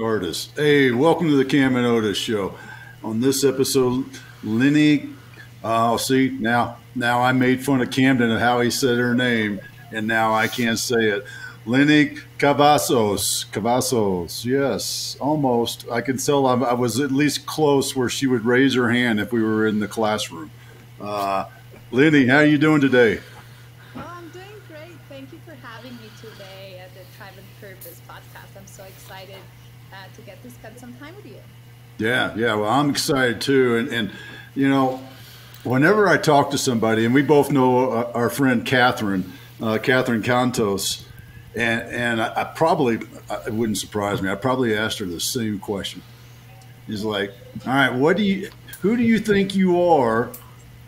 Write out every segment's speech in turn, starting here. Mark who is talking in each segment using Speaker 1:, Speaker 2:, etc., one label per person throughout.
Speaker 1: Artist. Hey, welcome to the Cam and Otis show. On this episode, Leni, uh, see now, now I made fun of Camden of how he said her name, and now I can't say it. Leni Cavazos, Cavazos, yes, almost. I can tell I, I was at least close where she would raise her hand if we were in the classroom. Uh, Leni, how are you doing today?
Speaker 2: Oh, I'm doing great. Thank you for having me today at the Tribe and Purpose podcast. I'm so excited uh, to get to spend some time with you.
Speaker 1: Yeah, yeah. Well, I'm excited too, and and you know, whenever I talk to somebody, and we both know uh, our friend Catherine, uh, Catherine Cantos and and I, I probably it wouldn't surprise me. I probably asked her the same question. He's like, "All right, what do you? Who do you think you are?"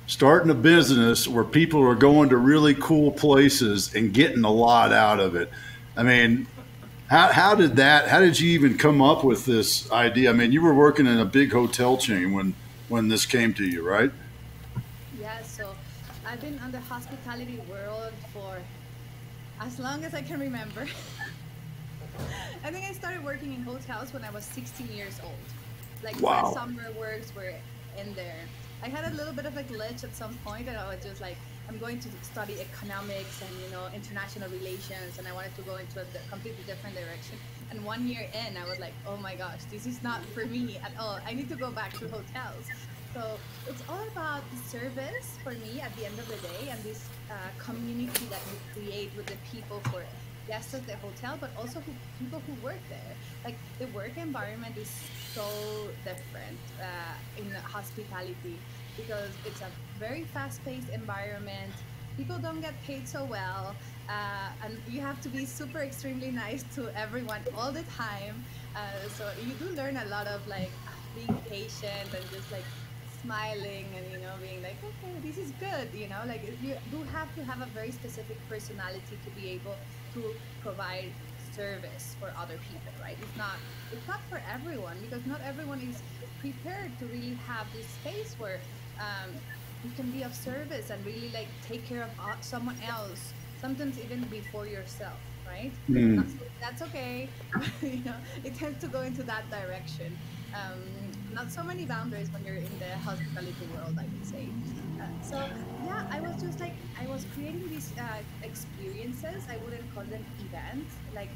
Speaker 1: Starting a business where people are going to really cool places and getting a lot out of it. I mean, how, how did that? How did you even come up with this idea? I mean, you were working in a big hotel chain when when this came to you, right?
Speaker 2: Yeah. So I've been on the hospitality world for as long as I can remember. I think I started working in hotels when I was 16 years old. Like wow. my summer works were in there. I had a little bit of a glitch at some point, and I was just like, I'm going to study economics and you know international relations, and I wanted to go into a completely different direction. And one year in, I was like, oh my gosh, this is not for me at all. I need to go back to hotels. So it's all about the service for me at the end of the day and this uh, community that you create with the people for guests of the hotel, but also who, people who work there. Like the work environment is so different uh, in hospitality because it's a very fast-paced environment. People don't get paid so well, uh, and you have to be super extremely nice to everyone all the time. Uh, so you do learn a lot of like being patient and just like smiling and you know being like okay this is good you know like you do have to have a very specific personality to be able to provide service for other people right it's not it's not for everyone because not everyone is prepared to really have this space where um, you can be of service and really like take care of someone else sometimes even before yourself right mm. that's, that's okay you know it tends to go into that direction um, not so many boundaries when you're in the hospitality world, I would say. Uh, so yeah, I was just like I was creating these uh, experiences. I wouldn't call them events, like,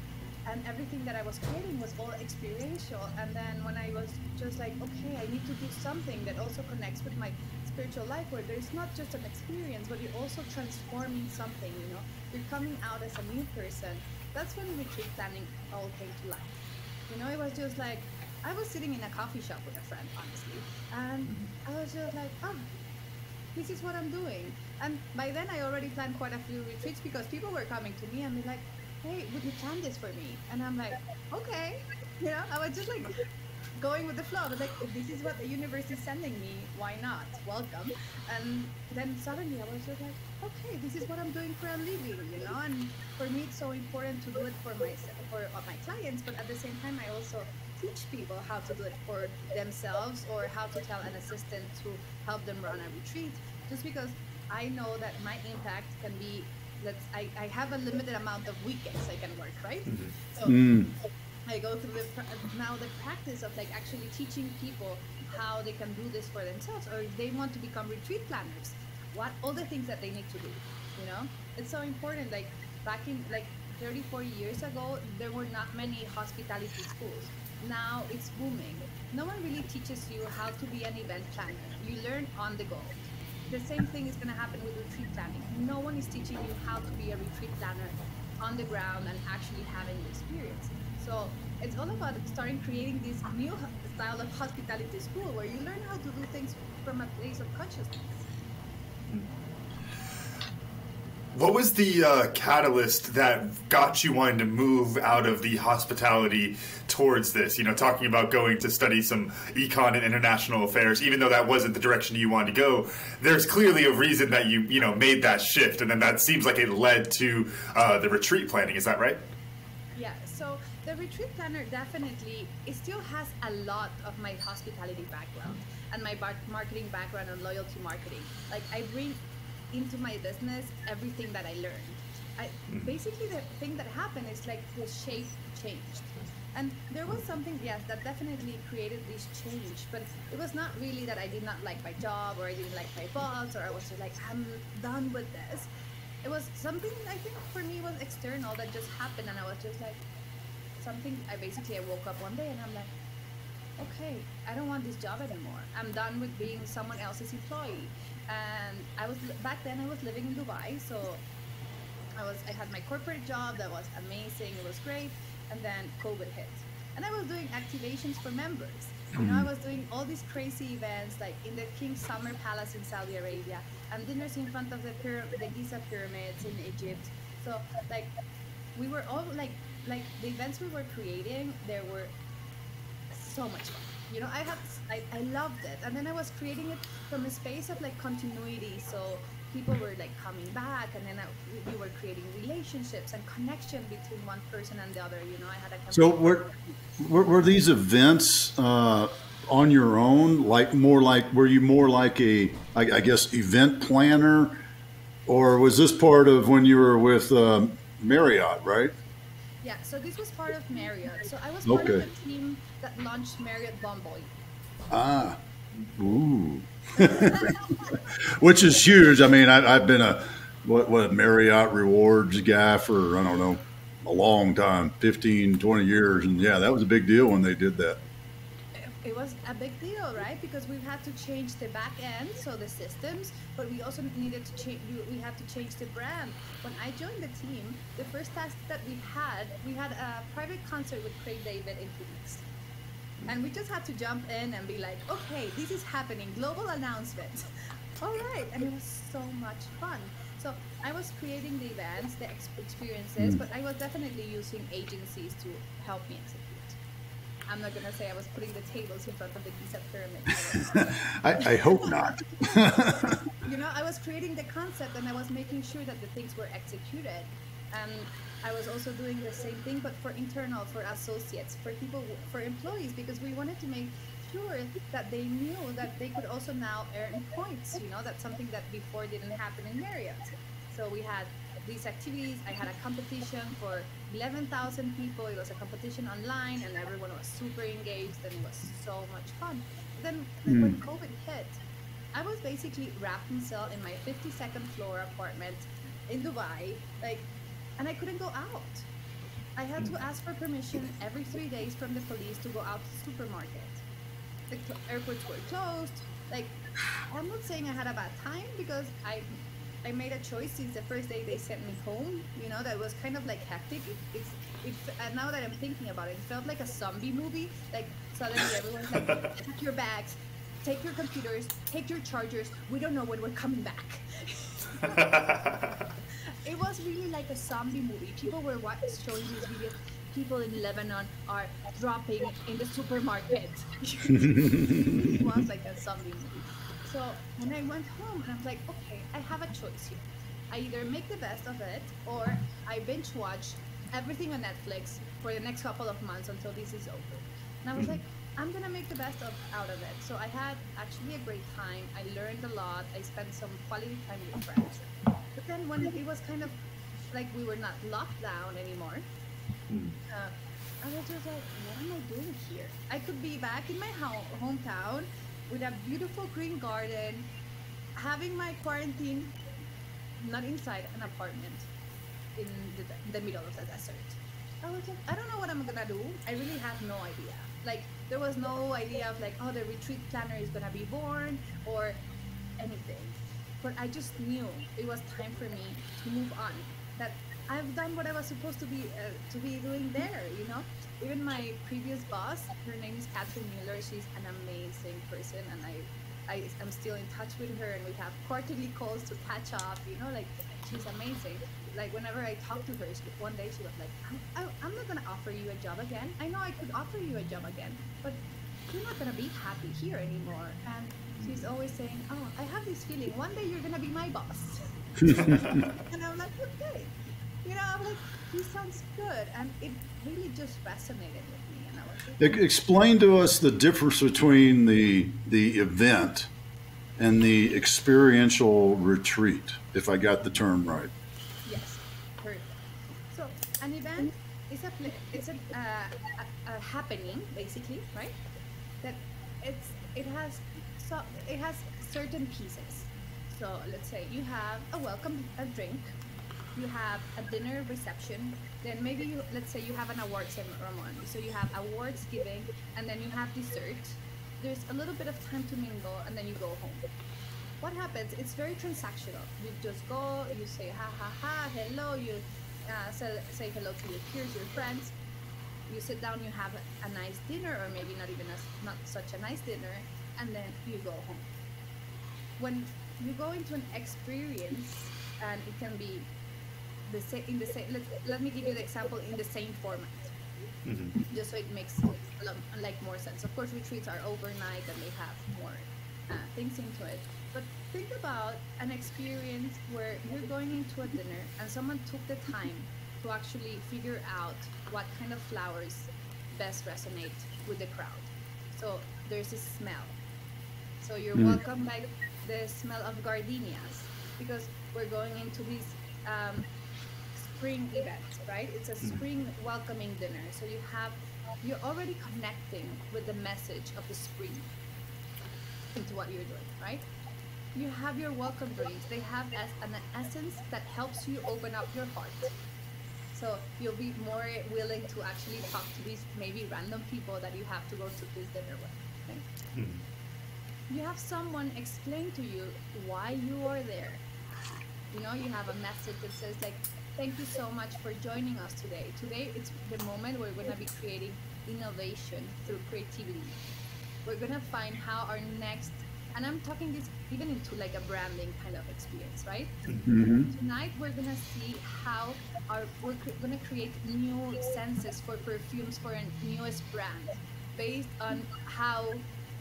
Speaker 2: and everything that I was creating was all experiential. And then when I was just like, okay, I need to do something that also connects with my spiritual life, where there's not just an experience, but you're also transforming something. You know, you're coming out as a new person. That's when retreat planning all came to life. You know, it was just like I was sitting in a coffee shop with a friend, honestly, and. I was just like, oh, this is what I'm doing. And by then, I already planned quite a few retreats because people were coming to me and be like, hey, would you plan this for me? And I'm like, okay. You know, I was just like going with the flow. But like, if this is what the universe is sending me, why not? Welcome. And then suddenly I was just like, okay, this is what I'm doing for a living, you know. And for me, it's so important to do it for myself, for my clients. But at the same time, I also teach people how to do it for themselves or how to tell an assistant to help them run a retreat just because I know that my impact can be let's I, I have a limited amount of weekends I can work right mm-hmm. so mm. I go through the now the practice of like actually teaching people how they can do this for themselves or if they want to become retreat planners what all the things that they need to do you know it's so important like back in like 30 40 years ago there were not many hospitality schools now it's booming. No one really teaches you how to be an event planner. You learn on the go. The same thing is going to happen with retreat planning. No one is teaching you how to be a retreat planner on the ground and actually having the experience. So it's all about starting creating this new style of hospitality school where you learn how to do things from a place of consciousness. Mm.
Speaker 3: What was the uh, catalyst that got you wanting to move out of the hospitality towards this? You know, talking about going to study some econ and international affairs, even though that wasn't the direction you wanted to go. There's clearly a reason that you you know made that shift, and then that seems like it led to uh, the retreat planning. Is that right?
Speaker 2: Yeah. So the retreat planner definitely it still has a lot of my hospitality background and my marketing background and loyalty marketing. Like I bring into my business everything that I learned. I, mm. basically, the thing that happened is like the shape changed. And there was something, yes, that definitely created this change. But it was not really that I did not like my job or I didn't like my boss or I was just like, I'm done with this. It was something I think for me was external that just happened, and I was just like, something. I basically I woke up one day and I'm like, okay, I don't want this job anymore. I'm done with being someone else's employee. And I was back then I was living in Dubai, so I was I had my corporate job that was amazing. It was great and then COVID hit. And I was doing activations for members. You know, I was doing all these crazy events like in the King's Summer Palace in Saudi Arabia and dinners in front of the, the Giza pyramids in Egypt. So like we were all like like the events we were creating, there were so much fun. You know, I had I, I loved it. And then I was creating it from a space of like continuity. So people were like coming back and then I, we were creating relationships and connection between one person and the other you know i had a
Speaker 1: so were, were, were these events uh, on your own like more like were you more like a I, I guess event planner or was this part of when you were with um, marriott right
Speaker 2: yeah so this was part of marriott so i was part
Speaker 1: okay.
Speaker 2: of the team that launched marriott bonvoy
Speaker 1: ah ooh which is huge. I mean, I, have been a what what Marriott rewards guy for I don't know a long time, 15, 20 years, and yeah, that was a big deal when they did that.
Speaker 2: It was a big deal, right? Because we had to change the back end, so the systems, but we also needed to change. We had to change the brand. When I joined the team, the first task that we had, we had a private concert with Craig David in Phoenix and we just had to jump in and be like, okay, this is happening, global announcement. All right, and it was so much fun. So I was creating the events, the experiences, mm. but I was definitely using agencies to help me execute. I'm not gonna say I was putting the tables in front of the Giza pyramid.
Speaker 1: I, I hope not.
Speaker 2: you know, I was creating the concept and I was making sure that the things were executed. And I was also doing the same thing, but for internal, for associates, for people, for employees, because we wanted to make sure that they knew that they could also now earn points. You know, that's something that before didn't happen in Marriott. So we had these activities. I had a competition for 11,000 people. It was a competition online, and everyone was super engaged, and it was so much fun. Then mm. when COVID hit, I was basically wrapped in cell in my 52nd floor apartment in Dubai, like and I couldn't go out. I had to ask for permission every three days from the police to go out to the supermarket. The airports were closed. Like, I'm not saying I had a bad time because I I made a choice since the first day they sent me home. You know, that was kind of like hectic. It, it's, it, and now that I'm thinking about it, it felt like a zombie movie. Like suddenly everyone's like, take your bags, take your computers, take your chargers. We don't know when we're coming back. it was really like a zombie movie. People were showing these videos. People in Lebanon are dropping in the supermarket. it was like a zombie movie. So when I went home, and I'm like, okay, I have a choice here. I either make the best of it, or I binge watch everything on Netflix for the next couple of months until this is over. And I was like, I'm gonna make the best of out of it. So I had actually a great time. I learned a lot. I spent some quality time with friends. But then when it was kind of like we were not locked down anymore, mm. uh, I was just like, what am I doing here? I could be back in my ho- hometown with a beautiful green garden, having my quarantine not inside an apartment in the, the middle of the desert. I was like, I don't know what I'm gonna do. I really have no idea. Like, there was no idea of like, oh, the retreat planner is gonna be born or anything but I just knew it was time for me to move on. That I've done what I was supposed to be uh, to be doing there. You know, even my previous boss, her name is Catherine Mueller. She's an amazing person, and I, I am still in touch with her, and we have quarterly calls to catch up. You know, like she's amazing. Like whenever I talk to her, she, one day she was like, I'm, I'm not gonna offer you a job again. I know I could offer you a job again, but you're not gonna be happy here anymore. And she's always saying, "Oh, I have this feeling one day you're gonna be my boss." and I'm like, okay, you know, I'm like, he sounds good, and it really just resonated with me. And I was like,
Speaker 1: explain to us the difference between the the event and the experiential retreat, if I got the term right.
Speaker 2: Yes, perfect. So an event is a it's a, uh, a, a happening basically, right? That it's it has so it has certain pieces. So let's say you have a welcome a drink, you have a dinner reception, then maybe you let's say you have an award ceremony. So you have awards giving, and then you have dessert. There's a little bit of time to mingle, and then you go home what happens? It's very transactional. You just go, you say ha ha ha, hello, you uh, say, say hello to your peers, your friends. You sit down, you have a, a nice dinner, or maybe not even a, not such a nice dinner, and then you go home. When you go into an experience, and it can be the same in the same. Let, let me give you the example in the same format, mm-hmm. just so it makes like more sense. Of course, retreats are overnight and they have more uh, things into it but think about an experience where you're going into a dinner and someone took the time to actually figure out what kind of flowers best resonate with the crowd. So there's a smell. So you're mm. welcomed by the smell of gardenias because we're going into this um, spring event, right? It's a hmm. spring welcoming dinner. So you have you're already connecting with the message of the spring into what you're doing, right? you have your welcome drinks. They have as an essence that helps you open up your heart. So you'll be more willing to actually talk to these maybe random people that you have to go to this dinner with. Okay? Mm-hmm. You have someone explain to you why you are there. You know, you have a message that says like, "Thank you so much for joining us today. Today it's the moment we're going to be creating innovation through creativity. We're going to find how our next and I'm talking this even into like a branding kind of experience, right? Mm-hmm. Tonight we're gonna see how our we're cre- gonna create new senses for perfumes for a newest brand based on how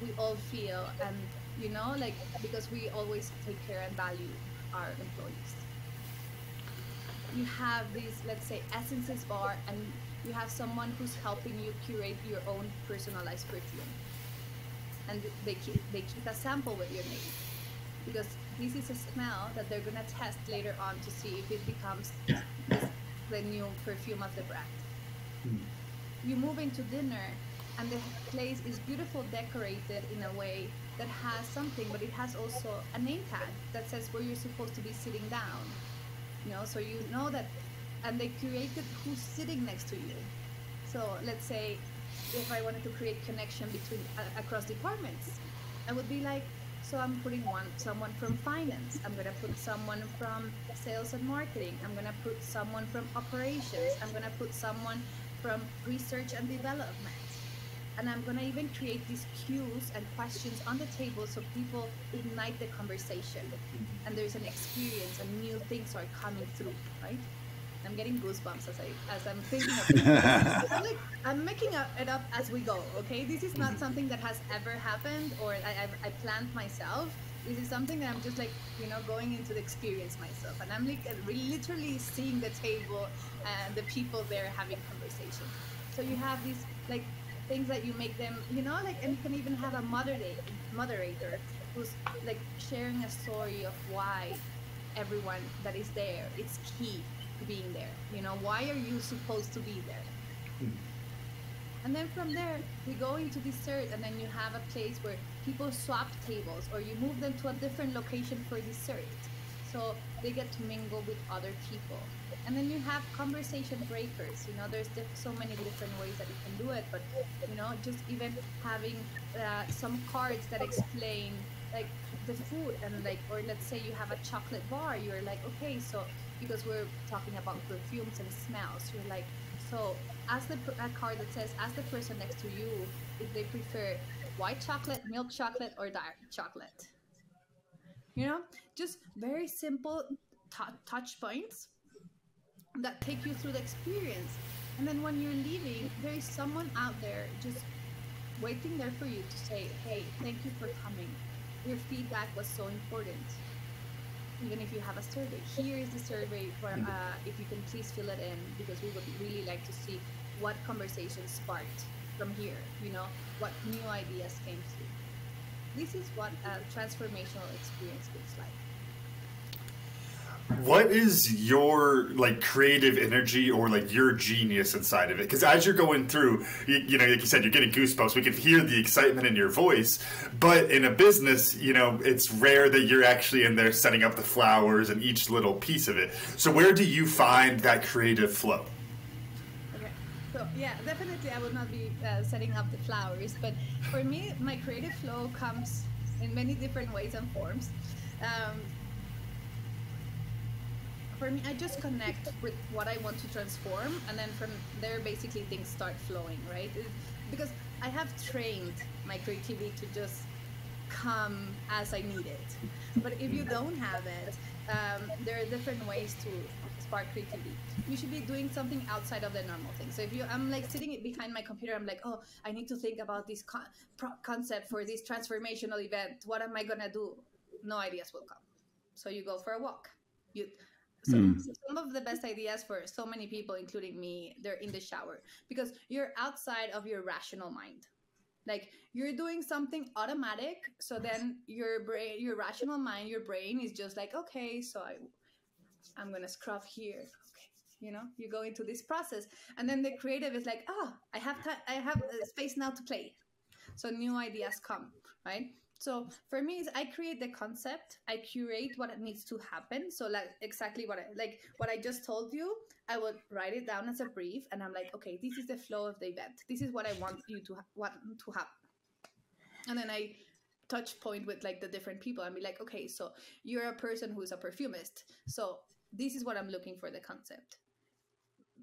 Speaker 2: we all feel and you know like because we always take care and value our employees. You have this let's say essences bar and you have someone who's helping you curate your own personalized perfume and they keep, they keep a sample with your name because this is a smell that they're gonna test later on to see if it becomes this, the new perfume of the brand. Mm. You move into dinner, and the place is beautiful decorated in a way that has something, but it has also a name tag that says where you're supposed to be sitting down. You know, so you know that, and they created who's sitting next to you. So let's say if I wanted to create connection between uh, across departments, I would be like, so I'm putting one someone from finance. I'm gonna put someone from sales and marketing. I'm gonna put someone from operations. I'm gonna put someone from research and development. And I'm gonna even create these cues and questions on the table so people ignite the conversation. Mm-hmm. And there's an experience and new things are coming through, right? I'm getting goosebumps as I as I'm thinking of it. I'm, like, I'm making it up as we go. Okay, this is not mm-hmm. something that has ever happened or I, I, I planned myself. This is something that I'm just like you know going into the experience myself, and I'm like uh, literally seeing the table and the people there having conversation. So you have these like things that you make them, you know, like and you can even have a moderator, moderator who's like sharing a story of why everyone that is there it's key to being there. You know, why are you supposed to be there? Hmm. And then from there, we go into dessert, and then you have a place where people swap tables, or you move them to a different location for dessert. So they get to mingle with other people. And then you have conversation breakers. You know, there's so many different ways that you can do it, but you know, just even having uh, some cards that explain like the food and like, or let's say you have a chocolate bar. You're like, okay, so because we're talking about perfumes and smells. You're like, so ask the a card that says, ask the person next to you if they prefer white chocolate, milk chocolate, or dark chocolate. You know, just very simple touch points that take you through the experience. And then when you're leaving, there is someone out there just waiting there for you to say, hey, thank you for coming. Your feedback was so important even if you have a survey. Here is the survey for mm-hmm. uh, if you can please fill it in because we would really like to see what conversations sparked from here. You know what new ideas came through. This is what a transformational experience looks like.
Speaker 3: What is your like creative energy or like your genius inside of it? Because as you're going through you, you, know like you said you're getting goosebumps. We can hear the excitement in your voice. But in a business you know it's rare that you're actually in there setting up the flowers and each little piece of it. So where do you find that creative flow?
Speaker 2: So yeah definitely i would not be uh, setting up the flowers but for me my creative flow comes in many different ways and forms. Um, for me, I just connect with what I want to transform, and then from there, basically things start flowing, right? It, because I have trained my creativity to just come as I need it. But if you don't have it, um, there are different ways to spark creativity. You should be doing something outside of the normal thing. So if you, I'm like sitting behind my computer, I'm like, oh, I need to think about this con- concept for this transformational event. What am I gonna do? No ideas will come. So you go for a walk. You so, mm. some of the best ideas for so many people, including me, they're in the shower because you're outside of your rational mind. Like you're doing something automatic, so then your brain, your rational mind, your brain is just like, okay, so I, I'm gonna scrub here. Okay, you know, you go into this process, and then the creative is like, oh, I have time, I have space now to play. So new ideas come, right? So for me, is I create the concept, I curate what needs to happen. So like exactly what I like what I just told you, I would write it down as a brief, and I'm like, okay, this is the flow of the event. This is what I want you to ha- want to have, and then I touch point with like the different people and be like, okay, so you're a person who's a perfumist, so this is what I'm looking for the concept.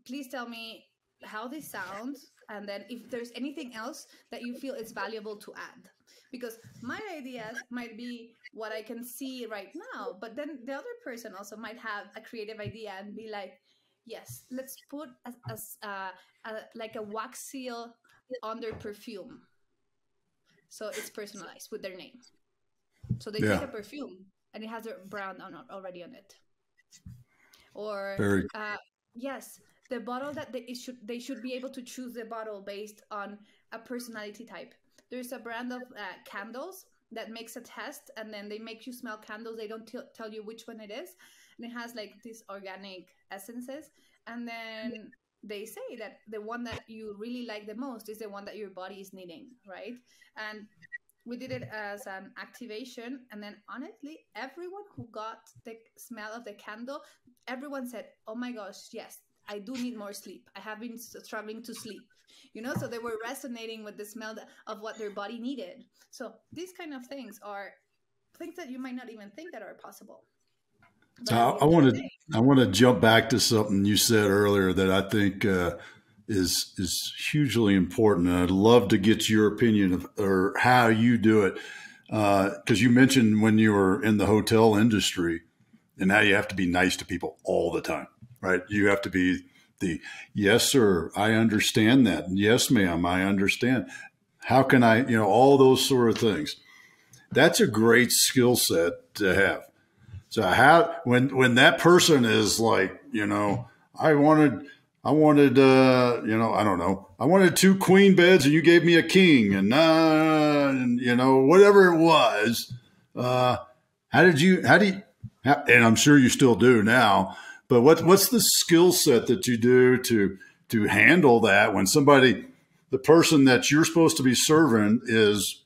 Speaker 2: Please tell me how this sounds and then if there's anything else that you feel is valuable to add. Because my ideas might be what i can see right now but then the other person also might have a creative idea and be like yes let's put a, a, uh, a like a wax seal on their perfume. So it's personalized with their name. So they yeah. take a perfume and it has their brand on already on it. Or Very... uh, yes the bottle that they should they should be able to choose the bottle based on a personality type. There's a brand of uh, candles that makes a test, and then they make you smell candles. They don't t- tell you which one it is, and it has like these organic essences, and then they say that the one that you really like the most is the one that your body is needing, right? And we did it as an activation and then honestly everyone who got the smell of the candle everyone said oh my gosh yes I do need more sleep. I have been struggling to sleep. You know, so they were resonating with the smell of what their body needed. So these kind of things are things that you might not even think that are possible.
Speaker 1: So I, I want to I want to jump back to something you said earlier that I think uh, is is hugely important, and I'd love to get your opinion of or how you do it because uh, you mentioned when you were in the hotel industry, and now you have to be nice to people all the time right? You have to be the yes, sir, I understand that. Yes, ma'am, I understand. How can I, you know, all those sort of things. That's a great skill set to have. So how when when that person is like, you know, I wanted I wanted uh, you know, I don't know. I wanted two queen beds and you gave me a king and uh and you know, whatever it was. Uh how did you how do you and I'm sure you still do now but what what's the skill set that you do to to handle that when somebody, the person that you're supposed to be serving, is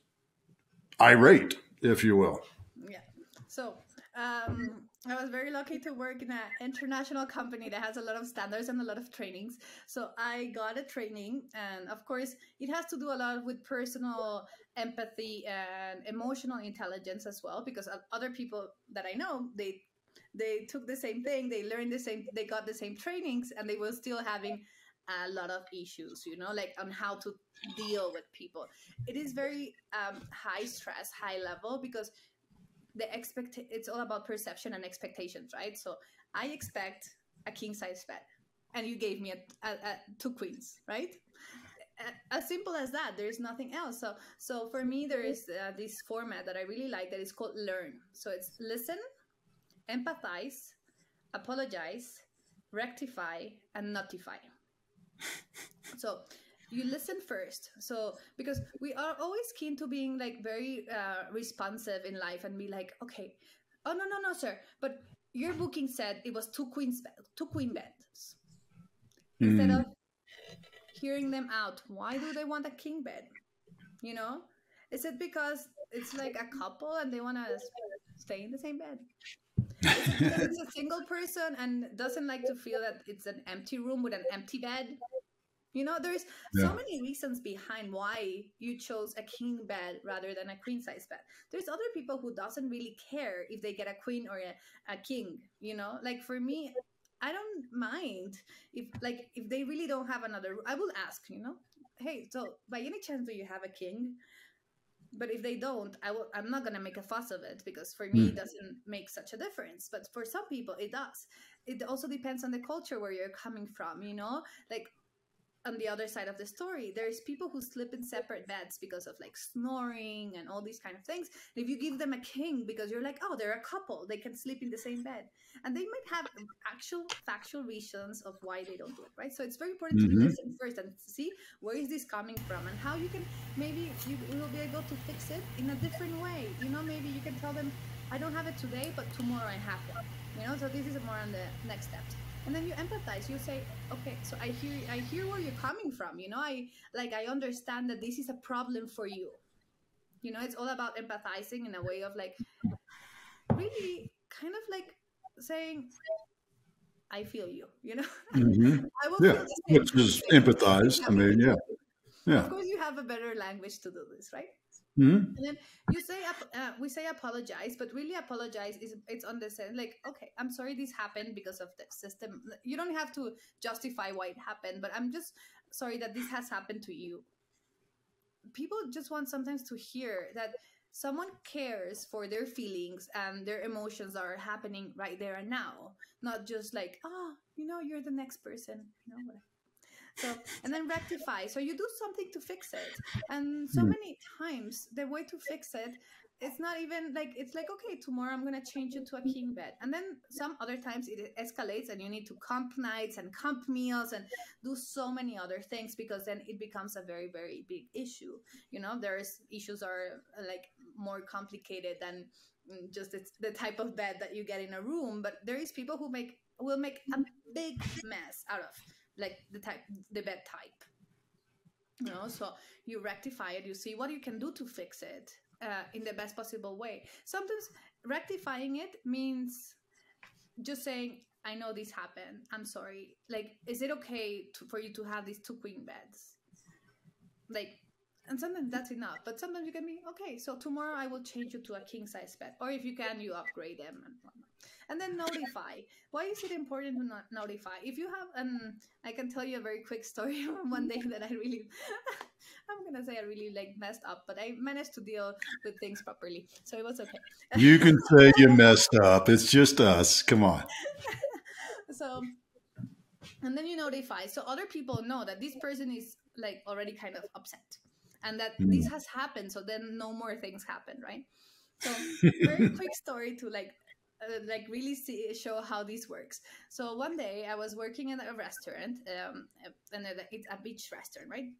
Speaker 1: irate, if you will?
Speaker 2: Yeah. So. Um, I was very lucky to work in an international company that has a lot of standards and a lot of trainings. So I got a training, and of course, it has to do a lot with personal empathy and emotional intelligence as well. Because other people that I know, they they took the same thing they learned the same they got the same trainings and they were still having a lot of issues you know like on how to deal with people. It is very um, high stress high level because the expect it's all about perception and expectations right? So i expect a king size bed and you gave me a, a, a two queens right? As simple as that there's nothing else. So so for me there is uh, this format that i really like that is called learn. So it's listen empathize, apologize, rectify, and notify. so you listen first. So because we are always keen to being like very uh, responsive in life and be like, okay, oh no no no sir, but your booking said it was two queens two queen beds. Instead
Speaker 1: Mm.
Speaker 2: of hearing them out, why do they want a king bed? You know, is it because it's like a couple and they want to stay in the same bed? It's a single person and doesn't like to feel that it's an empty room with an empty bed. You know, there's
Speaker 1: Yeah.
Speaker 2: so many reasons behind why you chose a king bed rather than a queen size bed. There's other people who doesn't really care if they get a queen or a, a king. You know, like for me, I don't mind if like if they really don't have another. I will ask. You know, hey, so by any chance do you have a king? But if they don't, I will. I'm not gonna make a fuss of it because for me, hmm. it doesn't make such a difference. But for some people, it does. It also depends on the culture where you're coming from. You know, like on the other side of the story, there's people who sleep in separate beds because of like snoring and all these kind of things. And if you give them a king because you're like, oh, they're a couple, they can sleep in the same bed, and they might have actual factual reasons of why they don't do it, right? So it's very important
Speaker 1: Mhm.
Speaker 2: to listen first and see where is this coming from and how you can maybe you will be able to fix it in a different way. You know, maybe you can tell them, I don't have it today, but tomorrow I have one. You know, so this is more on the next steps and then you empathize you say okay so i hear i hear where you're coming from you know i like i understand that this is a problem for you you know it's all about empathizing in a way of like really kind of like saying i feel you you know
Speaker 1: Mhm.
Speaker 2: i will
Speaker 1: Yeah,
Speaker 2: feel the same
Speaker 1: which is empathize. I mean, yeah, yeah.
Speaker 2: of course you have a better language to do this right
Speaker 1: Mhm.
Speaker 2: and then you say uh, we say apologize but really apologize is it's on the sense like okay i'm sorry this happened because of the system. You don't have to justify why it happened but i'm just sorry that this has happened to you. People just want sometimes to hear that someone cares for their feelings and their emotions are happening right there and now not just like oh you know you're the next person you know whatever so and then rectify. So you do something to fix it. And so
Speaker 1: Hmm.
Speaker 2: many times the way to fix it it's not even like it's like okay tomorrow i'm gonna change you to a king bed. And then some other times it escalates and you need to comp nights and comp meals and do so many other things because then it becomes a very very big issue. You know there's issues are uh, like more complicated than mm, just it's the type of bed that you get in a room. But there is people who make will make a big mess out of like the type the bed type. You know so you rectify it you see what you can do to fix it uh, in the best possible way. Sometimes rectifying it means just saying i know this happened. I'm sorry. Like is it okay to, for you to have these two queen beds? Like and sometimes that's enough but sometimes you can be okay so tomorrow i will change you to a king size bed or if you can you upgrade them and whatnot and then notify why is it important to not notify if you have um i can tell you a very quick story one day that i really i'm gonna say i really like messed up but i managed to deal with things properly so it was okay
Speaker 1: You can say you messed up. It's just us. Come on.
Speaker 2: so and then you notify so other people know that this person is like already kind of upset and that
Speaker 1: Mm.
Speaker 2: this has happened so then no more things happen right so very quick story to like uh, like really see show how this works so one day i was working in a restaurant um and it's a beach restaurant right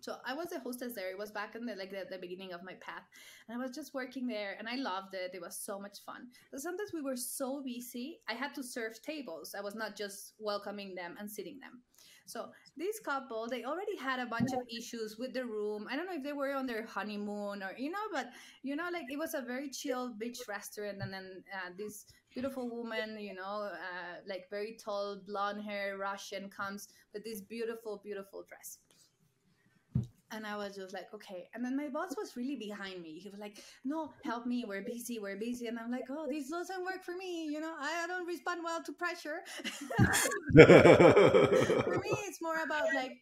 Speaker 2: so I was a hostess there. It was back in the like the, the beginning of my path, and I was just working there, and I loved it. It was so much fun. But sometimes we were so busy, I had to serve tables. I was not just welcoming them and sitting them. So this couple, they already had a bunch of issues with the room. I don't know if they were on their honeymoon or you know, but you know, like it was a very chill beach restaurant, and then uh, this beautiful woman, you know, uh, like very tall, blonde hair Russian comes with this beautiful, beautiful dress and I was just like, okay. And then my boss was really behind me. He was like, no, help me. We're busy. We're busy. And I'm like, oh, this doesn't work for me. You know, I don't respond well to pressure. for me, it's more about like,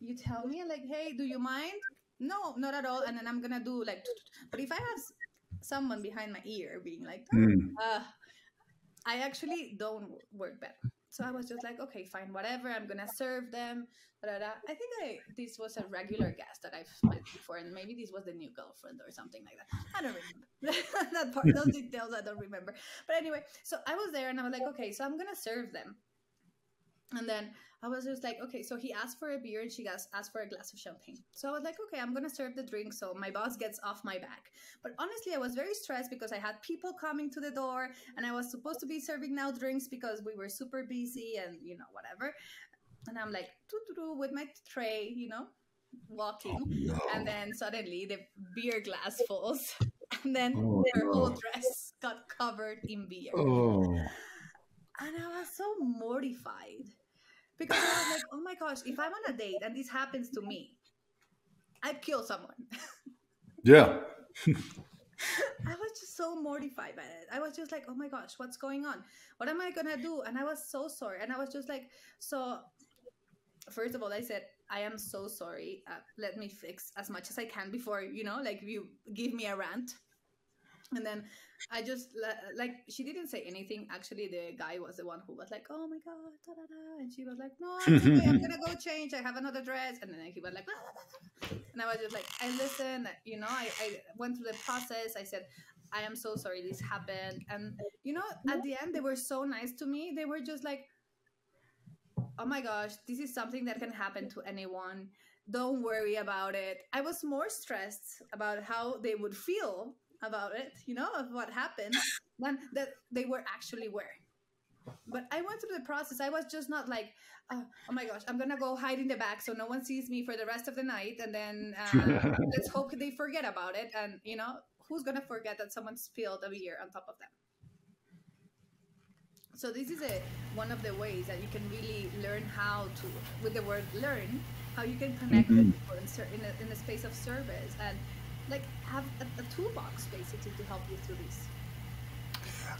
Speaker 2: you tell me, like, hey, do you mind? No, not at all. And then I'm going to do like, but if I have someone behind my ear being like,
Speaker 1: Mm.
Speaker 2: uh, I actually don't work better. So I was just like, okay, fine, whatever. I'm gonna serve them. Da, da, da. I think I this was a regular guest that I've met before, and maybe this was the new girlfriend or something like that. I don't remember that part, those details. I don't remember. But anyway, so I was there, and I was like, okay, so I'm gonna serve them. And then I was just like, okay, so he asked for a beer and she asked for a glass of champagne. So I was like, okay, I'm gonna serve the drink so my boss gets off my back. But honestly, I was very stressed because I had people coming to the door and I was supposed to be serving now drinks because we were super busy and you know, whatever. And I'm like, with my tray, you know, walking. Oh, no. And then suddenly the beer glass falls. And then oh, her no. whole dress got covered in beer. Oh. And I was so mortified because I was like, oh my gosh, if I'm on a date and this happens to me, I'd kill someone.
Speaker 1: Yeah.
Speaker 2: I was just so mortified by it. I was just like, oh my gosh, what's going on? What am I gonna do? And I was so sorry. And I was just like, so first of all, I said, I am so sorry. Uh, let me fix as much as I can before, you know, like you give me a rant and then I just like she didn't say anything. Actually, the guy was the one who was like, "Oh my god," da, da, da. and she was like, "No, I'm, okay. I'm gonna go change. I have another dress." And then he was like, and I was just like, "I listen." You know, I, I went through the process. I said, "I am so sorry this happened," and you know, at the end, they were so nice to me. They were just like, "Oh my gosh, this is something that can happen to anyone." Don't worry about it. I was more stressed about how they would feel about it, you know, of what happened, than that they were actually were. But I went through the process. I was just not like, oh, oh, my gosh, I'm gonna go hide in the back so no one sees me for the rest of the night, and then uh, let's hope they forget about it. And you know, who's gonna forget that someone spilled a beer on top of them? So this is a one of the ways that you can really learn how to, with the word learn, how you can connect mm-hmm. with people in, in, a, in a space of service and like have a, a toolbox basically to help you through this.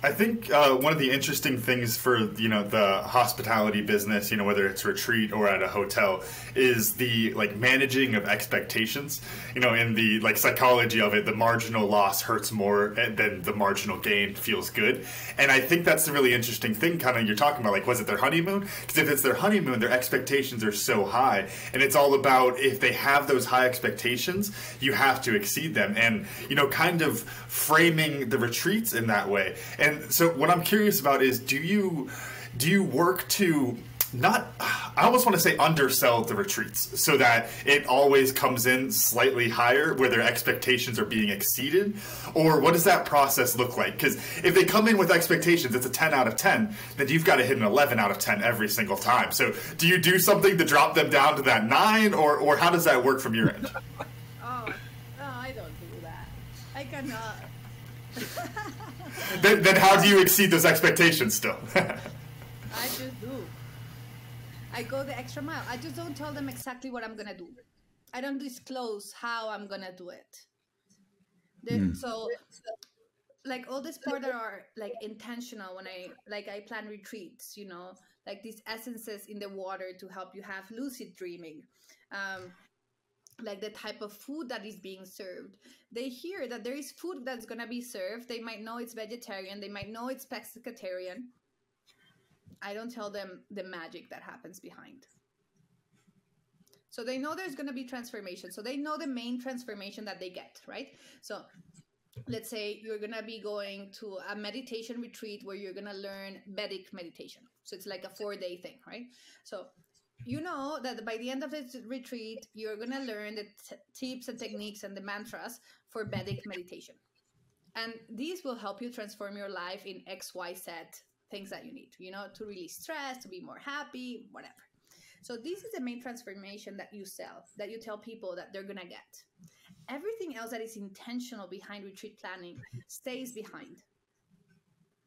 Speaker 3: I think uh, one of the interesting things for you know the hospitality business, you know whether it's retreat or at a hotel, is the like managing of expectations. You know, in the like psychology of it, the marginal loss hurts more than the marginal gain feels good. And I think that's the really interesting thing. Kind of you're talking about like was it their honeymoon? Because if it's their honeymoon, their expectations are so high, and it's all about if they have those high expectations, you have to exceed them, and you know kind of framing the retreats in that way. And and so what I'm curious about is do you do you work to not I almost want to say undersell the retreats so that it always comes in slightly higher where their expectations are being exceeded? Or what does that process look like? Because if they come in with expectations it's a 10 out of 10 then you've got to hit an 11 out of 10 every single time. So do you do something to drop them down to that 9 or or how does that work from your end?
Speaker 2: Oh no I don't do that. I cannot
Speaker 3: then, then how do you exceed those expectations still?
Speaker 2: I just do. I go the extra mile. I just don't tell them exactly what I'm gonna do. I don't disclose how I'm gonna do it. mm. So, like all this part that are like intentional when I like I plan retreats, you know, like these essences in the water to help you have lucid dreaming. Um, like the type of food that is being served. They hear that there is food that's going to be served. They might know it's vegetarian, they might know it's pescatarian. I don't tell them the magic that happens behind. So they know there's going to be transformation. So they know the main transformation that they get, right? So let's say you're going to be going to a meditation retreat where you're going to learn Vedic meditation. So it's like a four day thing, right? So you know that by the end of this retreat, you're going to learn the t- tips and techniques and the mantras for Vedic meditation. And these will help you transform your life in X, Y, Z things that you need, you know, to release stress, to be more happy, whatever. So this is the main transformation that you sell, that you tell people that they're going to get. Everything else that is intentional behind retreat planning stays behind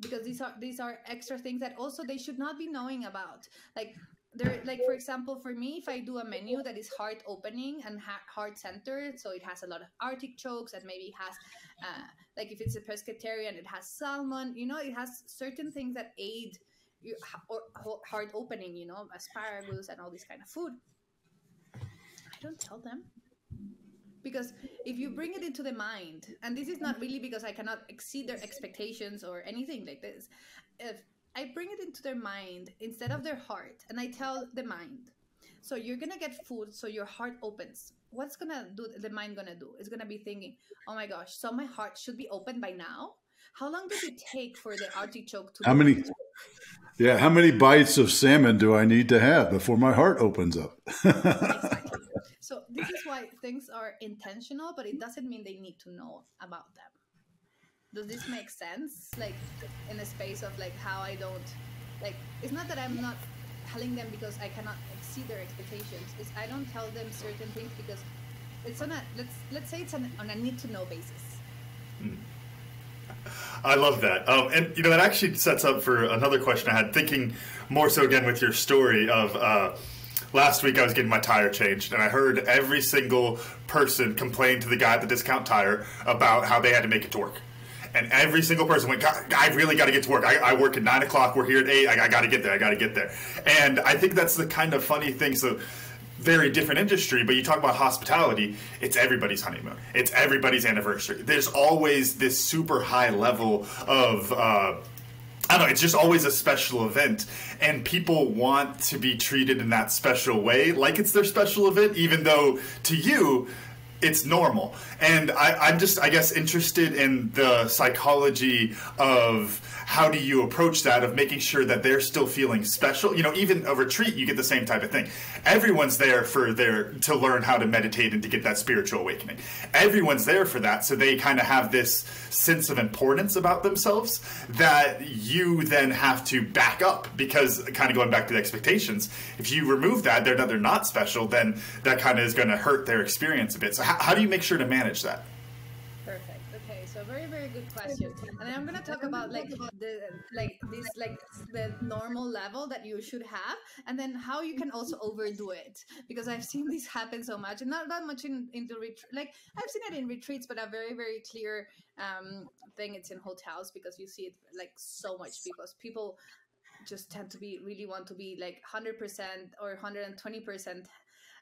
Speaker 2: because these are these are extra things that also they should not be knowing about like there like for example for me if i do a menu that is heart opening and heart centered so it has a lot of artichokes and maybe has uh, like if it's a pescatarian it has salmon you know it has certain things that aid you or heart opening you know asparagus and all this kind of food. I don't tell them. Because if you bring it into the mind and this is not really because i cannot exceed their expectations or anything like this if I bring it into their mind instead of their heart, and I tell the mind. So you're gonna get food, so your heart opens. What's gonna do the mind gonna do? It's gonna be thinking, oh my gosh, so my heart should be open by now. How long does it take for the artichoke to?
Speaker 1: How many? Yeah, how many bites of salmon do I need to have before my heart opens up?
Speaker 2: exactly. So this is why things are intentional, but it doesn't mean they need to know about them. Does this make sense? Like in a space of like how I don't like it's not that I'm not telling them because I cannot exceed their expectations. It's I don't tell them certain things because it's on a let's let's say it's on, on a need to know basis. Mm.
Speaker 3: I love that. Um, and, you know, that actually sets up for another question I had, thinking more so again with your story of uh, last week I was getting my tire changed, and I heard every single person complain to the guy at the discount tire about how they had to make it to work. And every single person went, I really got to get to work. I, I, work at nine o'clock. We're here at eight. I, I got to get there. I got to get there. And I think that's the kind of funny thing. So, very different industry, but you talk about hospitality, it's everybody's honeymoon. It's everybody's anniversary. There's always this super high level of uh, I don't know, it's just always a special event. And people want to be treated in that special way, like it's their special event, even though to you, it's normal. And I, am just, I guess, interested in the psychology of how do you approach that of making sure that they're still feeling special? You know even a retreat you get the same type of thing. Everyone's there for their to learn how to meditate and to get that spiritual awakening. Everyone's there for that so they kind of have this sense of importance about themselves that you then have to back up because kind of going back to the expectations if you remove that they're not, they're not special then that kind of is going to hurt their experience a bit. So how, how do you make sure to manage that
Speaker 2: good question. And I'm gonna talk about like the like this like the normal level that you should have, and then how you can also overdo it because I've seen this happen so much, and not that much in into retreat. Like I've seen it in retreats, but a very very clear um, thing. It's in hotels because you see it like so much because people just tend to be really want to be like 100% or 120%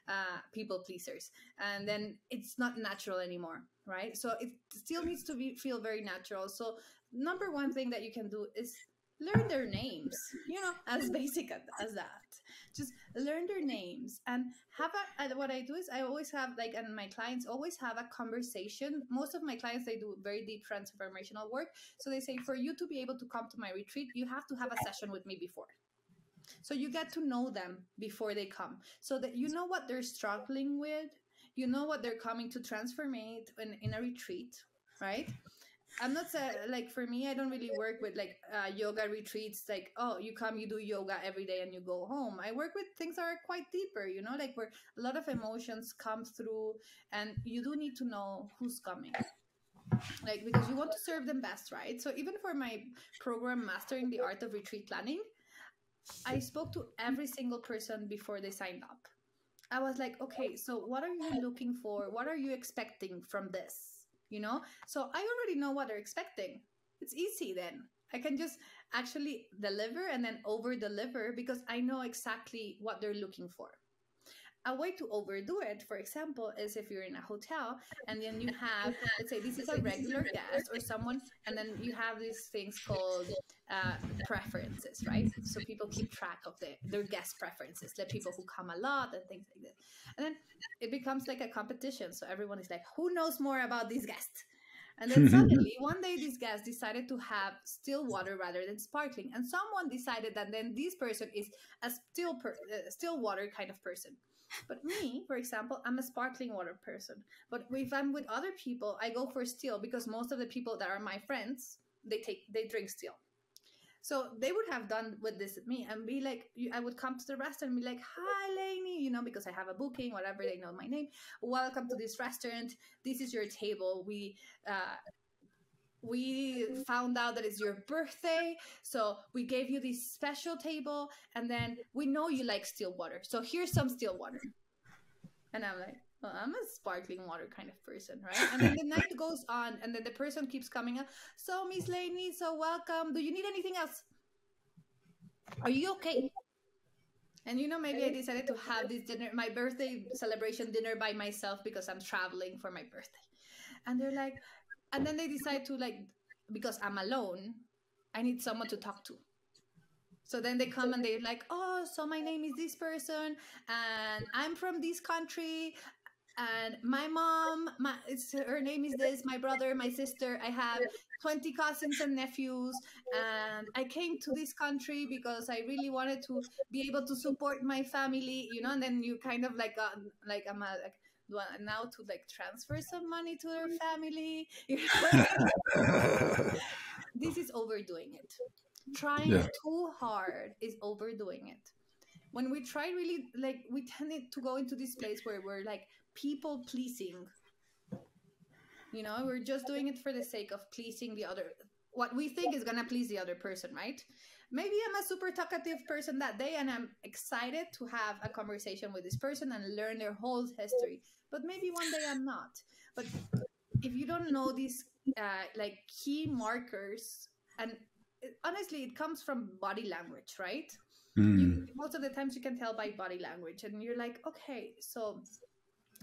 Speaker 2: uh, people pleasers and then it's not natural anymore right? So it still needs to be feel very natural. So number one thing that you can do is learn their names you know as basic as that. Just learn their names and have a what i do is i always have like and my clients always have a conversation. Most of my clients they do very deep transformational work. So they say for you to be able to come to my retreat you have to have a session with me before. So you get to know them before they come so that you know what they're struggling with, you know what they're coming to transformate in, in a retreat, right? I'm not like for me, I don't really work with like uh, yoga retreats. Like, oh, you come, you do yoga every day, and you go home. I work with things that are quite deeper, you know, like where a lot of emotions come through, and you do need to know who's coming like because you want to serve them best right so even for my program mastering the art of retreat planning I spoke to every single person before they signed up. I was like, okay, so what are you looking for? What are you expecting from this? You know? So I already know what they're expecting. It's easy then. I can just actually deliver and then over deliver because I know exactly what they're looking for a way to overdo it, for example, is if you're in a hotel and then you have, let's say, this is a regular guest or someone, and then you have these things called uh, preferences, right? So people keep track of the, their guest preferences, the people who come a lot and things like that. And then it becomes like a competition. So everyone is like, who knows more about these guests? And then suddenly, one day, these guests decided to have still water rather than sparkling, and someone decided that then this person is a still per, uh, still water kind of person. But me, for example, I'm a sparkling water person. But if I'm with other people, I go for still because most of the people that are my friends, they take they drink still. So they would have done with this with me and be like, I would come to the restaurant and be like, "Hi, Leni," you know, because I have a booking, whatever. They know my name. Welcome to this restaurant. This is your table. We uh, we mm-hmm. found out that it's your birthday so we gave you this special table and then we know you like still water. So here's some still water. And i'm like well, i'm a sparkling water kind of person right? And then the night goes on and then the person keeps coming up so miss Leni so welcome. Do you need anything else? Are you okay? And you know, maybe I decided to have this dinner, my birthday celebration dinner by myself because I'm traveling for my birthday. And they're like, and then they decide to like because i'm alone i need someone to talk to so then they come and they're like oh so my name is this person and i'm from this country and my mom my her name is this, my brother, my sister. I have 20 cousins and nephews, and I came to this country because I really wanted to be able to support my family, you know. And then you kind of like, uh, like I'm a, like now to like transfer some money to their mm. family. this is overdoing it. Trying yeah. too hard is overdoing it. When we try really like we tend to go into this place where we're like people pleasing. You know, we're just doing it for the sake of pleasing the other what we think is gonna please the other person, right? Maybe I'm a super talkative person that day and I'm excited to have a conversation with this person and learn their whole history. But maybe one day I'm not. But if you don't know these uh, like key markers, and it, honestly, it comes from body language, right? Mm. You, most of the times you can tell by body language, and you're like, okay, so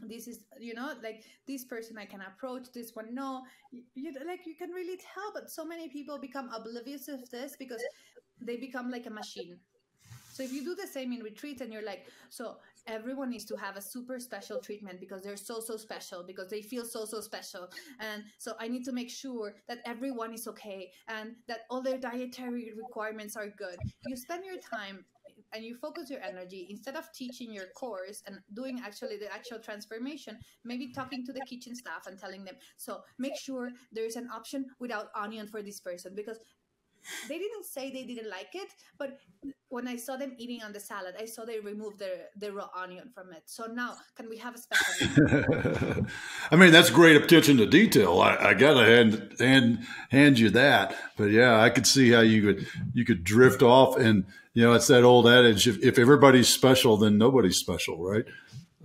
Speaker 2: this is you know like this person i can approach this one no you, you, like you can really tell but so many people become oblivious of this because they become like a machine. So if you do the same in retreat and you're like, so everyone needs to have a super special treatment because they're so so special because they feel so so special and so i need to make sure that everyone is okay and that all their dietary requirements are good you spend your time and you focus your energy instead of teaching your course and doing actually the actual transformation maybe talking to the kitchen staff and telling them so make sure there's an option without onion for this person because they didn't say they didn't like it, but when I saw them eating on the salad, I saw they removed the the raw onion from it. So now, can we have a special?
Speaker 1: I mean, that's great attention to detail. I, I gotta hand hand hand you that. But yeah, I could see how you could you could drift off, and you know, it's that old adage: if, if everybody's special, then nobody's special, right?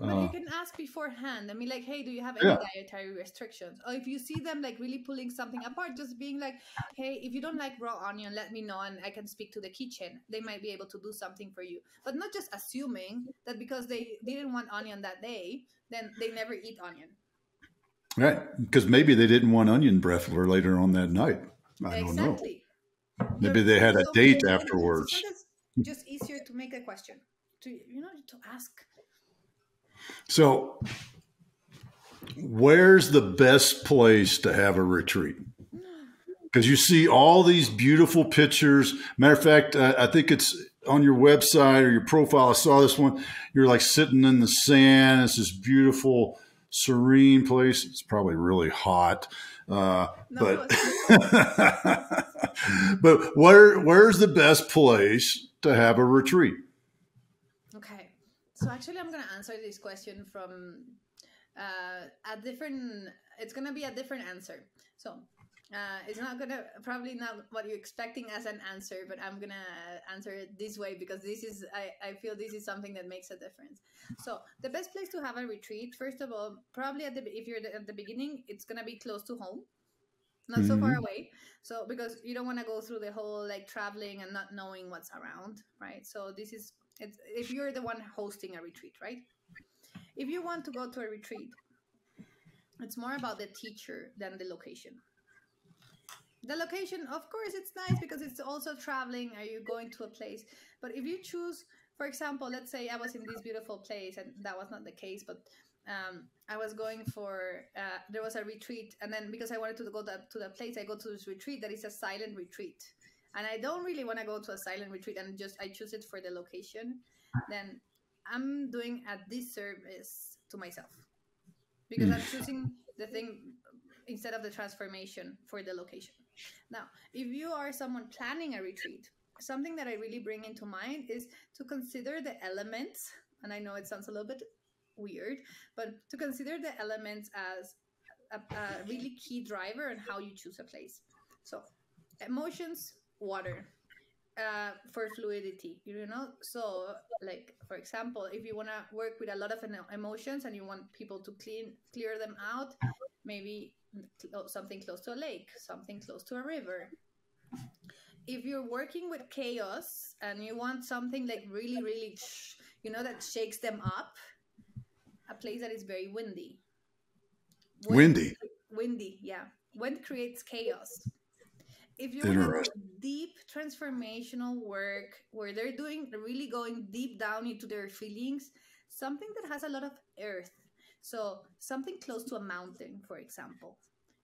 Speaker 2: But uh, you can ask beforehand. I mean, like, hey, do you have any yeah. dietary restrictions? Or if you see them like really pulling something apart, just being like, hey, if you don't like raw onion, let me know and I can speak to the kitchen. They might be able to do something for you. But not just assuming that because they didn't want onion that day, then they never eat onion.
Speaker 1: Right. Because maybe they didn't want onion breath later on that night. I exactly. don't know. Maybe they had a so date afterwards.
Speaker 2: Just easier to make a question, to you know, to ask
Speaker 1: so, where's the best place to have a retreat? Because you see all these beautiful pictures. Matter of fact, uh, I think it's on your website or your profile. I saw this one. You're like sitting in the sand. It's this beautiful, serene place. It's probably really hot. Uh, no, but but where where's the best place to have a retreat?
Speaker 2: So actually, I'm going to answer this question from uh, a different. It's going to be a different answer. So uh, it's not gonna probably not what you're expecting as an answer, but I'm gonna answer it this way because this is I, I feel this is something that makes a difference. So the best place to have a retreat, first of all, probably at the if you're at the beginning, it's gonna be close to home, not so far mm-hmm. away. So because you don't want to go through the whole like traveling and not knowing what's around, right? So this is it's, if you're the one hosting a retreat, right? If you want to go to a retreat, it's more about the teacher than the location. The location, of course, it's nice because it's also traveling. Are you going to a place? But if you choose, for example, let's say I was in this beautiful place, and that was not the case, but um, I was going for uh, there was a retreat, and then because I wanted to go to, to place, I go to this retreat that is a silent retreat and I don't really want to go to a silent retreat and just I choose it for the location, then I'm doing a disservice to myself because mm. I'm choosing the thing instead of the transformation for the location. Now, if you are someone planning a retreat, something that I really bring into mind is to consider the elements, and I know it sounds a little bit weird, but to consider the elements as a, a really key driver on how you choose a place. So, emotions, water uh, for fluidity you know? So like for example if you want to work with a lot of emotions and you want people to clean clear them out maybe something close to a lake something close to a river. If you're working with chaos and you want something like really really you know that shakes them up a place that is very windy.
Speaker 1: Wind, windy?
Speaker 2: windy yeah. Wind creates chaos. If you want deep transformational work where they're doing really going deep down into their feelings, something that has a lot of earth, So something close to a mountain, for example.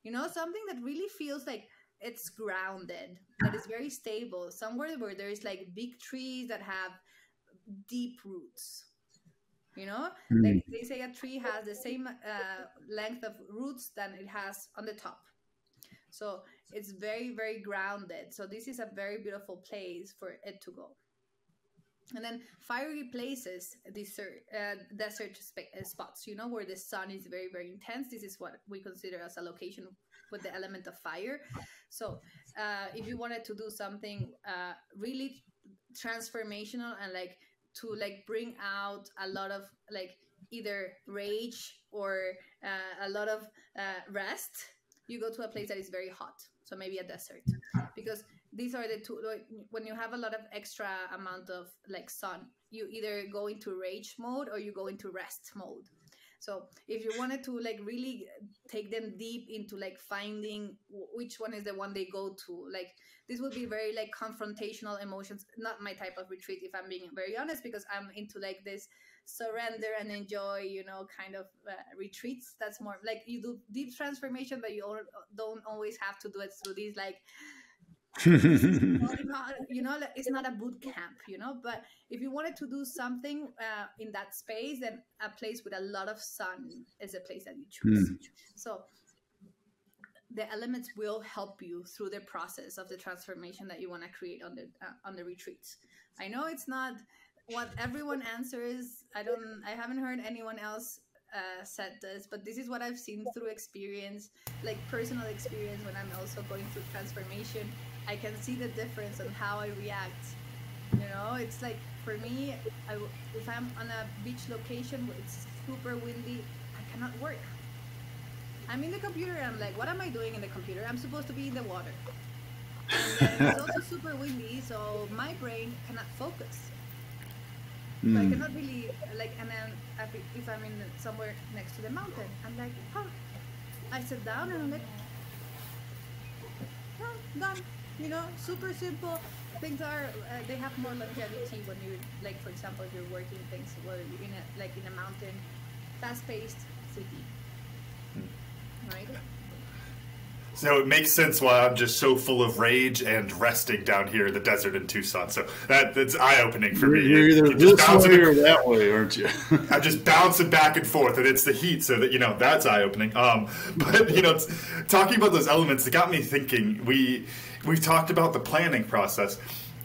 Speaker 2: You know, something that really feels like it's grounded, that is very stable, somewhere where there's like big trees that have deep roots. You know, mm. like they say a tree has the same uh, length of roots than it has on the top. So it's very, very grounded. So this is a very beautiful place for it to go. And then fiery places, desert, uh, desert uh, spots, you know, where the sun is very, very intense. This is what we consider as a location with the element of fire. So uh, if you wanted to do something uh, really transformational and like to like bring out a lot of like either rage or uh, a lot of uh, rest, you go to a place that is very hot. So maybe a desert, because these are the two. When you have a lot of extra amount of like sun, you either go into rage mode or you go into rest mode. So if you wanted to like really take them deep into like finding which one is the one they go to, like this would be very like confrontational emotions. Not my type of retreat, if I'm being very honest, because I'm into like this surrender and enjoy, you know, kind of uh, retreats. That's more like you do deep transformation, but you don't always have to do it through these like you know it's not a boot camp you know but if you wanted to do something uh, in that space then a place with a lot of sun is a place that you choose mm. so the elements will help you through the process of the transformation that you want to create on the uh, on the retreats i know it's not what everyone answers i don't i haven't heard anyone else uh, said this, but this is what I've seen through experience, like personal experience when I'm also going through transformation. I can see the difference on how I react. You know, it's like for me, I, if I'm on a beach location where it's super windy, I cannot work. I'm in the computer and I'm like, what am I doing in the computer? I'm supposed to be in the water. And it's also super windy, so my brain cannot focus. Mm. So I cannot really like, and then if I'm in somewhere next to the mountain, I'm like, huh. I sit down and I'm like, oh, done you know, super simple. Things are uh, they have more longevity when you like, for example, if you're working things where you're in a like in a mountain, fast-paced city, hmm. right?
Speaker 3: So it makes sense why I'm just so full of rage and resting down here in the desert in Tucson. So that that's eye opening for me.
Speaker 1: You're either this way or that way, aren't you?
Speaker 3: I'm just bouncing back and forth, and it's the heat, so that you know that's eye opening. Um, but you know, talking about those elements, it got me thinking. We we've talked about the planning process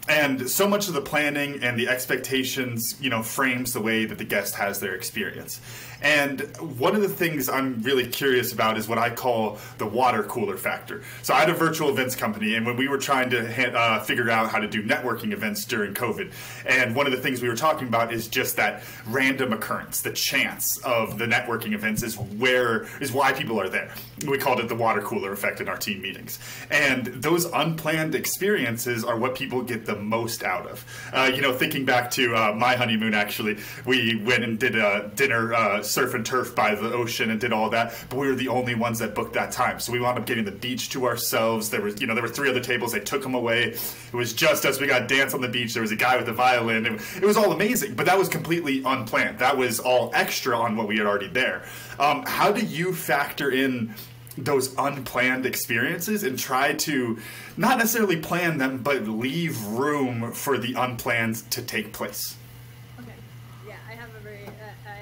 Speaker 3: and so much of the planning and the expectations you know frames the way that the guest has their experience and one of the things i'm really curious about is what i call the water cooler factor. So i had a virtual events company and when we were trying to uh, figure out how to do networking events during covid and one of the things we were talking about is just that random occurrence the chance of the networking events is where is why people are there. We called it the water cooler effect in our team meetings. And those unplanned experiences are what people get the most out of. Uh, you know, thinking back to uh, my honeymoon, actually, we went and did a dinner, uh, surf and turf by the ocean, and did all that. But we were the only ones that booked that time, so we wound up getting the beach to ourselves. There was, you know, there were three other tables. They took them away. It was just us. We got dance on the beach. There was a guy with a violin. It, it was all amazing, but that was completely unplanned. That was all extra on what we had already there. Um, how do you factor in? those unplanned experiences and try to not necessarily plan them, but leave room for the unplanned to take place.
Speaker 2: Okay, yeah, I have a very, uh, I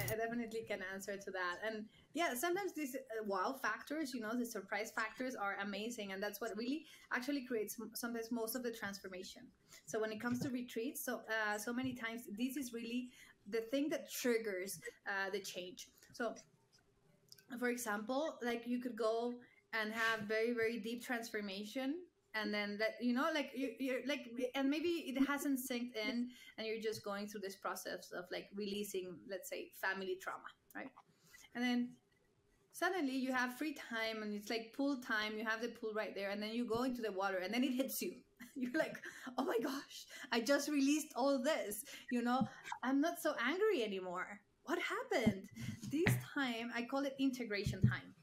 Speaker 2: definitely can answer to that. And yeah, sometimes these uh, wow factors, you know, the surprise factors are amazing. And that's what really actually creates sometimes most of the transformation. So when it comes to retreats, so, uh, so many times, this is really the thing that triggers uh, the change. So for example like you could go and have very very deep transformation and then that you know like you, you're like and maybe it hasn't synced in and you're just going through this process of like releasing let's say family trauma right? And then suddenly you have free time and it's like pool time you have the pool right there and then you go into the water and then it hits you. You're like oh my gosh i just released all this you know? I'm not so angry anymore. What happened? This time, I call it integration time,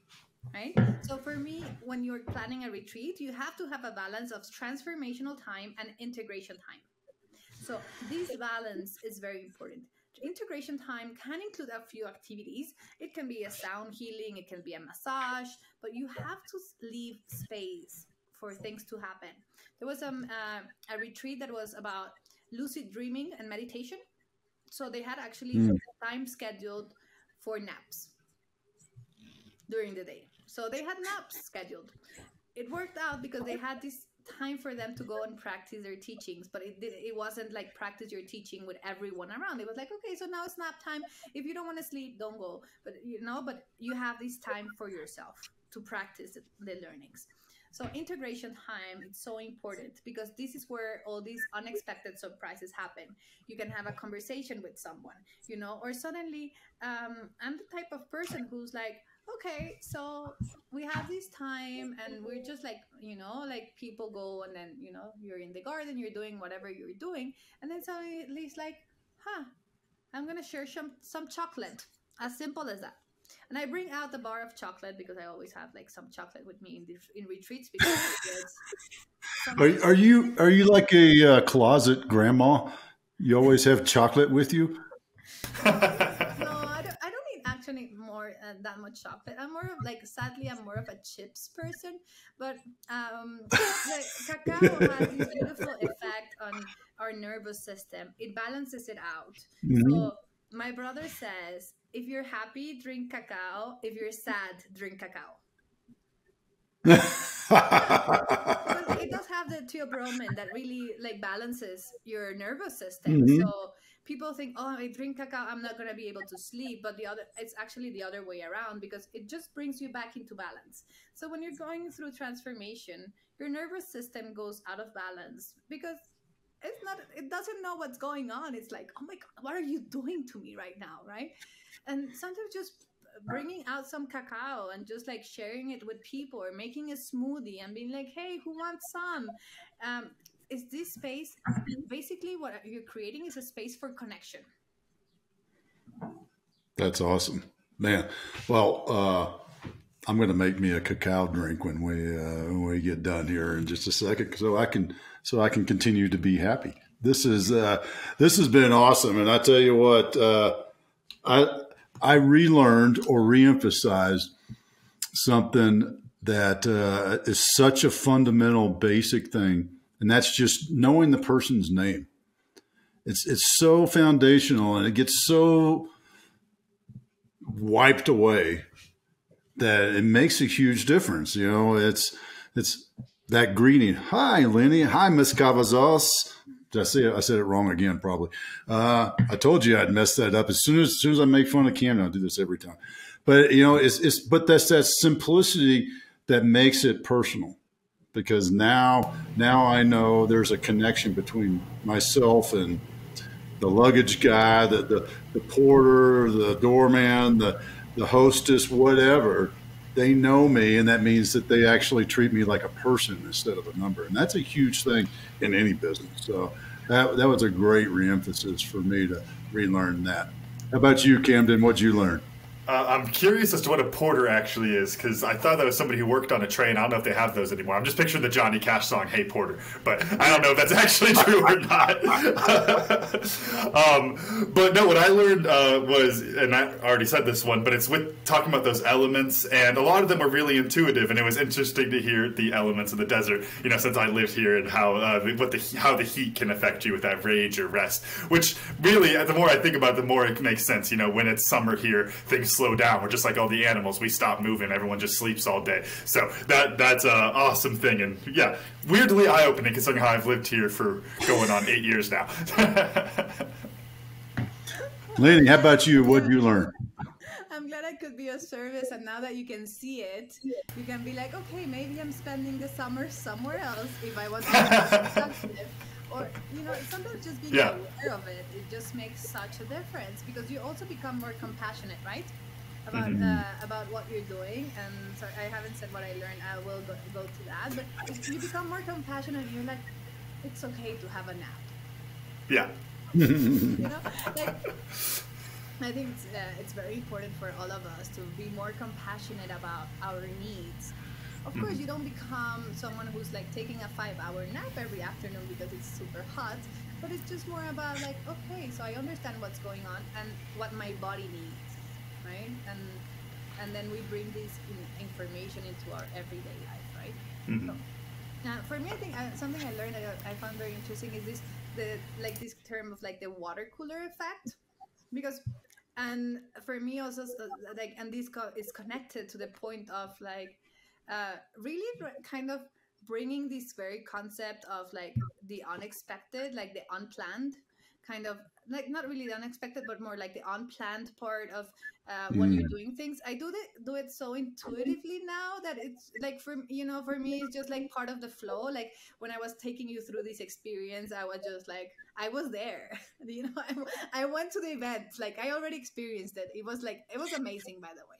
Speaker 2: right? So for me, when you're planning a retreat, you have to have a balance of transformational time and integration time. So this balance is very important. integration time can include a few activities. It can be a sound healing, it can be a massage, but you have to leave space for things to happen. There was um, uh, a retreat that was about lucid dreaming and meditation. So they had actually mm. time scheduled for naps during the day. So they had naps scheduled. It worked out because they had this time for them to go and practice their teachings but it it wasn't like practice your teaching with everyone around it was like okay so now it's nap time if you don't want to sleep don't go but you know but you have this time for yourself to practice the learnings so integration time is so important because this is where all these unexpected surprises happen. You can have a conversation with someone, you know, or suddenly um, I'm the type of person who's like, okay, so we have this time and we're just like, you know, like people go and then, you know, you're in the garden, you're doing whatever you're doing. And then suddenly it's like, huh, I'm going to share some, some chocolate. As simple as that and I bring out the bar of chocolate because I always have like some chocolate with me in the, in retreats because
Speaker 1: are, are you are you like a uh, closet grandma? You always have chocolate with you?
Speaker 2: uh, that much chocolate. I'm more of like sadly I'm more of a chips person, but um, like, cacao has this beautiful effect on our nervous system. It balances it out. Mm-hmm. So my brother says if you're happy, drink cacao. If you're sad, drink cacao. it does have the theobromine that really like balances your nervous system. Mm-hmm. So people think, oh, I drink cacao, I'm not gonna be able to sleep. But the other, it's actually the other way around because it just brings you back into balance. So when you're going through transformation, your nervous system goes out of balance because it's not it doesn't know what's going on it's like oh my god what are you doing to me right now right and sometimes just bringing out some cacao and just like sharing it with people or making a smoothie and being like hey who wants some um, is this space basically what you're creating is a space for connection.
Speaker 1: That's awesome. Man well uh, i'm going to make me a cacao drink when we uh, when we get done here in just a second so i can so i can continue to be happy. This is uh, this has been awesome and i tell you what uh, i I relearned or reemphasized something that uh, is such a fundamental, basic thing, and that's just knowing the person's name. It's it's so foundational, and it gets so wiped away that it makes a huge difference. You know, it's it's that greeting. Hi, Lenny. Hi, Miss Cavazos. Did I say it? I said it wrong again, probably. Uh, I told you I'd mess that up as soon as, as soon as I make fun of Camden. I do this every time. But you know, it's it's but that's that simplicity that makes it personal, because now now I know there's a connection between myself and the luggage guy, the the, the porter, the doorman, the the hostess, whatever. They know me, and that means that they actually treat me like a person instead of a number, and that's a huge thing in any business. So that that was a great reemphasis for me to relearn that. How about you, Camden? What'd you learn?
Speaker 3: Uh, I'm curious as to what a porter actually is because I thought that was somebody who worked on a train. I don't know if they have those anymore. I'm just picturing the Johnny Cash song "Hey Porter," but I don't know if that's actually true or not. um, but no, what I learned uh, was, and I already said this one, but it's with talking about those elements, and a lot of them are really intuitive, and it was interesting to hear the elements of the desert. You know, since I lived here and how uh, what the how the heat can affect you with that rage or rest. Which really, the more I think about it, the more it makes sense. You know, when it's summer here, things slow down. We're just like all the animals. We stop moving. Everyone just sleeps all day. So that that's an awesome thing. And yeah, weirdly eye opening considering how I've lived here for going on eight years now.
Speaker 1: Lenny, how about you? What did you learn?
Speaker 2: I'm glad I could be of service, and now that you can see it, you can be like, okay, maybe I'm spending the summer somewhere else if I want to be productive or you know sometimes just being yeah. aware of it it just makes such a difference because you also become more compassionate right about mm-hmm. uh, about what you're doing and sorry i haven't said what i learned i will go, go to that but you become more compassionate you're like it's okay to have a nap
Speaker 3: yeah
Speaker 2: you know like I think it's, uh, it's very important for all of us to be more compassionate about our needs of course, mm-hmm. you don't become someone who's like taking a five hour nap every afternoon because it's super hot. but it's just more about like, okay, so I understand what's going on and what my body needs, right? And and then we bring this in, information into our everyday life, right? Mm-hmm. So, now, for me, I think uh, something I learned that I found very interesting is this the like this term of like the water cooler effect, because and for me also like and this is connected to the point of like uh, really kind of bringing this very concept of like the unexpected, like the unplanned kind of like not really the unexpected but more like the unplanned part of uh, when mm. you're doing things. I do it do it so intuitively now that it's like for you know for me it's just like part of the flow. Like when i was taking you through this experience i was just like i was there. You know I, I went to the event like i already experienced it. It was like it was amazing by the way.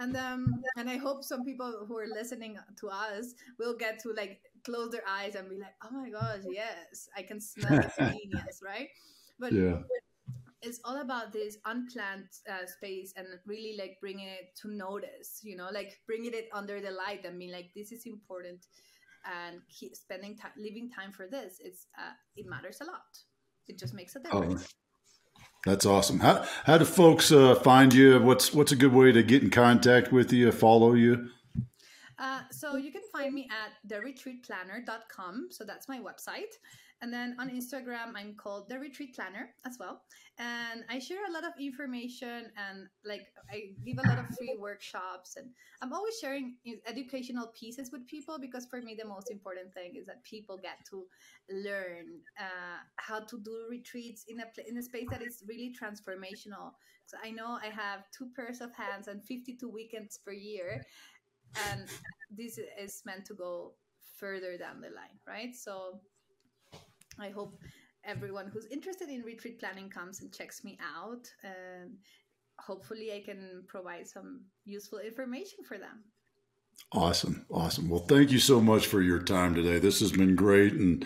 Speaker 2: And um and i hope some people who are listening to us will get to like close their eyes and be like oh my gosh yes i can smell the genius right but yeah. it's all about this unplanned uh, space and really like bringing it to notice you know like bringing it under the light. I mean, like this is important and keep spending time leaving time for this. It's uh, it matters a lot. It just makes a oh, difference.
Speaker 1: oh, that's awesome. How, how do folks uh, find you? What's what's a good way to get in contact with you follow you?
Speaker 2: Uh, so you can find me at theretreatplanner.com so that's my website and then on Instagram, I'm called the Retreat Planner as well. And I share a lot of information and like I give a lot of free workshops. And I'm always sharing educational pieces with people because for me, the most important thing is that people get to learn uh, how to do retreats in a, in a space that is really transformational. So I know I have two pairs of hands and 52 weekends per year. And this is meant to go further down the line, right? So I hope everyone who's interested in retreat planning comes and checks me out. And hopefully, I can provide some useful information for them.
Speaker 1: Awesome. Awesome. Well, thank you so much for your time today. This has been great. And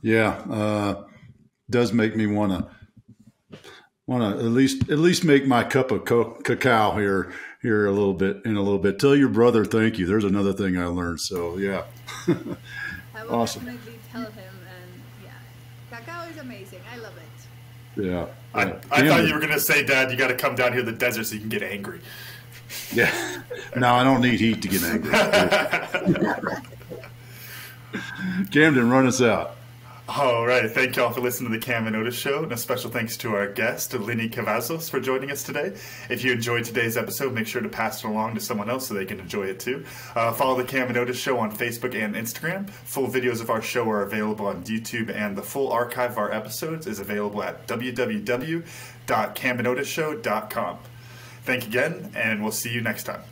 Speaker 1: yeah, uh, does make me want to want to at least at least make my cup of co- cacao here here a little bit in a little bit. Tell your brother thank you. There's another thing I learned. So yeah,
Speaker 2: awesome. definitely tell him Cacao is amazing. I love it.
Speaker 1: Yeah.
Speaker 3: I, I thought you were going to say, Dad, you got to come down here to the desert so you can get angry.
Speaker 1: Yeah. No, I don't need heat to get angry. Camden, run us out.
Speaker 3: All right. Thank y'all for listening to the Cam and Otis Show. And a special thanks to our guest, Lenny Cavazos, for joining us today. If you enjoyed today's episode, make sure to pass it along to someone else so they can enjoy it too. Uh, follow the Cam and Otis Show on Facebook and Instagram. Full videos of our show are available on YouTube, and the full archive of our episodes is available at www.camandotisshow.com. Thank you again, and we'll see you next time.